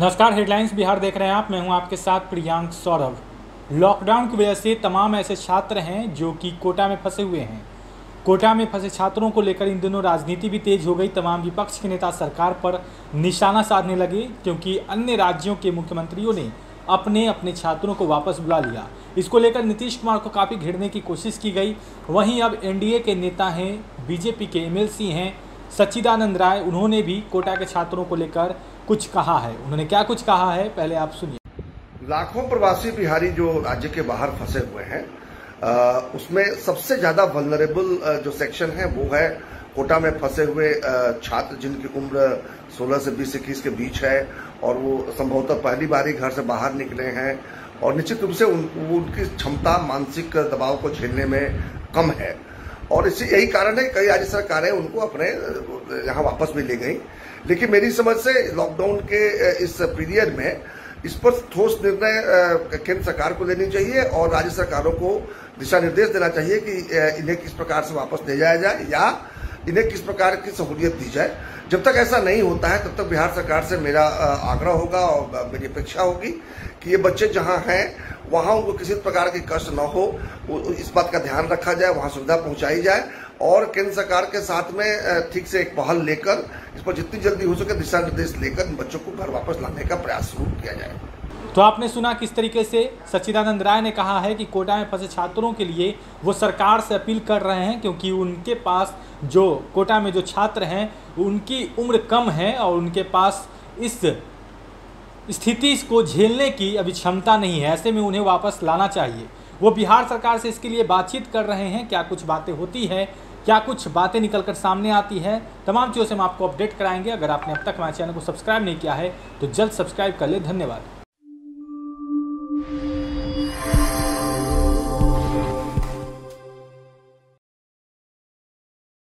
नमस्कार हेडलाइंस बिहार देख रहे हैं आप। मैं हूँ आपके साथ प्रियांक सौरभ। लॉकडाउन की वजह से तमाम ऐसे छात्र हैं जो कि कोटा में फंसे हुए हैं। कोटा में फंसे छात्रों को लेकर इन दिनों राजनीति भी तेज हो गई। तमाम विपक्ष के नेता सरकार पर निशाना साधने लगे, क्योंकि अन्य राज्यों के मुख्यमंत्रियों ने अपने अपने छात्रों को वापस बुला लिया। इसको लेकर नीतीश कुमार को काफ़ी घेरने की कोशिश की गई। वहीं अब एनडीए के नेता हैं बीजेपी के एमएलसी हैं सच्चिदानंद राय उन्होंने भी कोटा के छात्रों को लेकर कुछ कहा है। उन्होंने क्या कुछ कहा है पहले आप सुनिए। लाखों प्रवासी बिहारी जो राज्य के बाहर फंसे हुए हैं उसमें सबसे ज़्यादा वनरेबल जो सेक्शन है वो है कोटा में फंसे हुए छात्र जिनकी उम्र 16 से 20 इक्कीस के बीच है और वो संभवतः पहली बार ही घर से बाहर निकले हैं और निश्चित रूप से उन, उनकी क्षमता मानसिक दबाव को झेलने में कम है। और इसी यही कारण है, कई राज्य सरकारें उनको अपने, यहाँ वापस भी ले गई। लेकिन मेरी समझ से लॉकडाउन के, इस पीरियड में इस पर ठोस निर्णय केंद्र सरकार को लेनी चाहिए और राज्य सरकारों को दिशा निर्देश देना चाहिए कि इन्हें किस प्रकार से वापस ले जाया जाए या इन्हें किस प्रकार की सहूलियत दी जाए? जब तक ऐसा नहीं होता है, तब तक बिहार सरकार से मेरा आग्रह होगा और मेरी अपेक्षा होगी कि ये बच्चे जहाँ हैं, वहाँ उनको किसी प्रकार की कष्ट न हो इस बात का ध्यान रखा जाए, वहाँ सुविधा पहुंचाई जाए और केंद्र सरकार के साथ में ठीक से एक पहल लेकर, इस पर जितनी जल्दी हो सके दिशा निर्देश लेकर इन बच्चों को घर वापस लाने का प्रयास शुरू किया जाए। तो आपने सुना किस तरीके से सच्चिदानंद राय ने कहा है कि कोटा में फंसे छात्रों के लिए वो सरकार से अपील कर रहे हैं, क्योंकि उनके पास जो कोटा में जो छात्र हैं, उनकी उम्र कम है और उनके पास इस स्थिति को झेलने की अभी क्षमता नहीं है। ऐसे में उन्हें वापस लाना चाहिए। वो बिहार सरकार से इसके लिए बातचीत कर रहे हैं। क्या कुछ बातें होती है? क्या कुछ बातें निकल कर सामने आती है? तमाम चीज़ों से हम आपको अपडेट कराएँगे। अगर आपने अब तक हमारे चैनल को सब्सक्राइब नहीं किया है तो जल्द सब्सक्राइब कर ले। धन्यवाद।